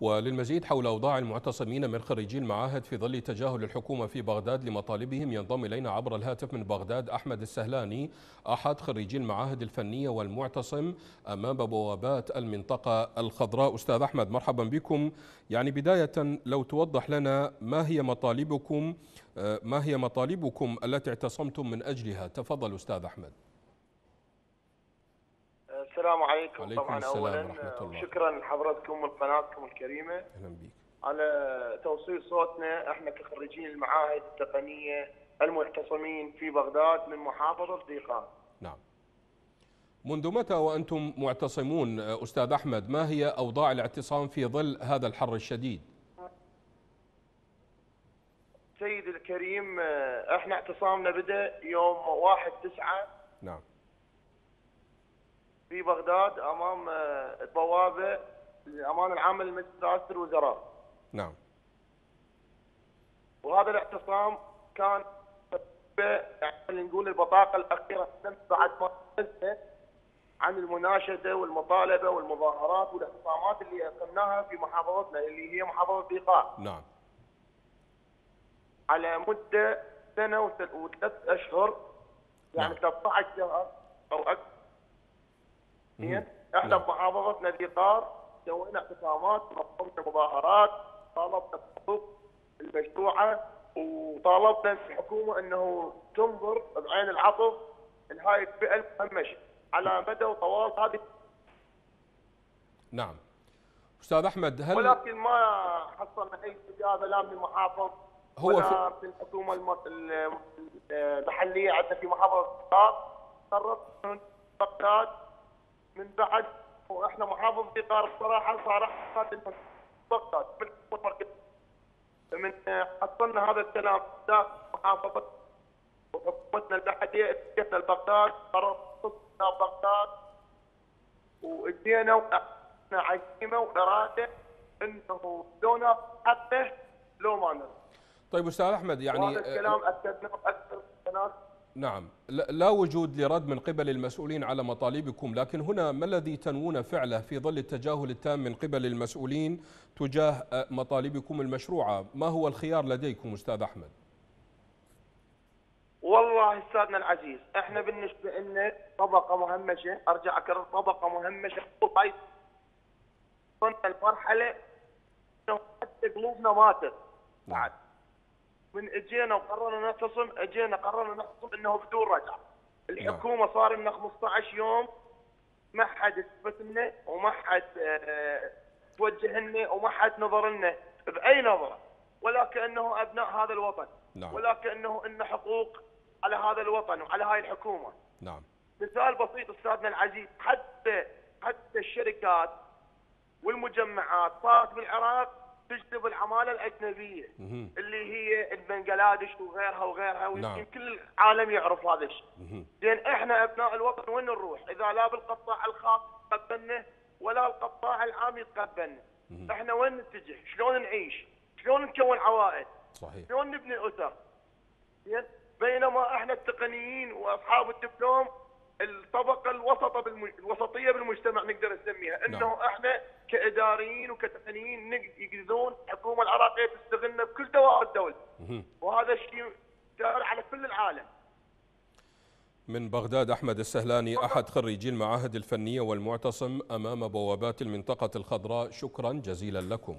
وللمزيد حول أوضاع المعتصمين من خريجي المعاهد في ظل تجاهل الحكومة في بغداد لمطالبهم ينضم إلينا عبر الهاتف من بغداد أحمد السهلاني أحد خريجي المعاهد الفنية والمعتصم أمام بوابات المنطقة الخضراء. أستاذ أحمد مرحبا بكم. يعني بداية لو توضح لنا ما هي مطالبكم ما هي مطالبكم التي اعتصمتم من أجلها؟ تفضل أستاذ أحمد. السلام عليكم. عليكم طبعا السلام اولا ورحمة الله. شكرا لحضراتكم وقناتكم الكريمة. أهلا بك على توصيل صوتنا إحنا كخريجين المعاهد التقنية المعتصمين في بغداد من محافظة ديقان. نعم. منذ متى وأنتم معتصمون أستاذ أحمد؟ ما هي أوضاع الاعتصام في ظل هذا الحر الشديد؟ سيد الكريم إحنا اعتصامنا بدأ يوم 1 9 نعم. في بغداد أمام آه، البوابة الامانه العامه لمجلس رئاسه الوزراء. نعم وهذا الاعتصام كان يعني نقول البطاقة الأخيرة بعد ما عن المناشدة والمطالبة والمظاهرات والاعتصامات اللي أقمناها في محافظتنا اللي هي محافظة ديقان نعم على مدة سنة وثل- وثلاث أشهر يعني نعم. 13 شهر أو أكثر مهم. إحنا نعم. بمحافظتنا ديقار سوينا اعتصامات نظمنا مظاهرات طالبنا بحقوق المشروعة وطالبنا الحكومة إنه تنظر بعين العطف لهاي الفئة المهمشة على مدى وطوال هذه نعم أستاذ أحمد هل ولكن ما حصلنا أي استجابة لا من المحافظ هو ولا من الحكومة الم- الم- المحلية عندنا في محافظة قررت بغداد من بعد وإحنا محافظ دقار بصراحه صارح بغداد من حصلنا هذا الكلام داخل محافظة. وحكومتنا المحليه اتجهنا لبغداد قررت بغداد. واجينا وإحنا عزيمه واراده إنه لو ناخذ حقه لو ما. طيب أستاذ أحمد يعني وهذا الكلام أكدناه أكثر من ناس نعم. لا وجود لرد من قبل المسؤولين على مطالبكم لكن هنا ما الذي تنوون فعله في ظل التجاهل التام من قبل المسؤولين تجاه آه، مطالبكم المشروعة؟ ما هو الخيار لديكم أستاذ أحمد؟ والله أستاذنا العزيز إحنا بالنسبة لنا طبقة مهمشة أرجع أكرر طبقة مهمشة. هاي وصلنا المرحله حتى قلوبنا ماتت. بعد من اجينا وقررنا نعتصم اجينا قررنا نعتصم إنه بدون رجعة. الحكومة صار لنا 15 يوم ما حد اثبت لنا وما حد آه، توجه لنا وما حد نظر لنا بأي نظرة. ولا كانه أبناء هذا الوطن. نعم. ولا كانه إن حقوق على هذا الوطن وعلى هاي الحكومة. نعم. مثال بسيط أستاذنا العزيز حتى حتى الشركات والمجمعات صارت بالعراق تجذب العمالة الأجنبية. اللي هي بنغلاديش وغيرها وغيرها ويمكن نعم. كل العالم يعرف هذا الشيء. زين إحنا أبناء الوطن وين نروح؟ إذا لا بالقطاع الخاص يتقبلنا ولا القطاع العام يتقبلنا. إحنا وين نتجه؟ شلون نعيش؟ شلون نكون عوائل؟ صحيح شلون نبني أسر؟ بينما إحنا التقنيين وأصحاب الدبلوم الطبقة الوسطى بالم... الوسطية بالمجتمع نقدر نسميها إنه نعم. إحنا كإداريين وكتقنيين يقدرون الحكومة العراقيه تستغلنا بكل دوائر الدولة. وهذا الشيء دائر على كل العالم. من بغداد أحمد السهلاني أحد خريجي المعاهد الفنية والمعتصم أمام بوابات المنطقة الخضراء. شكرا جزيلا لكم.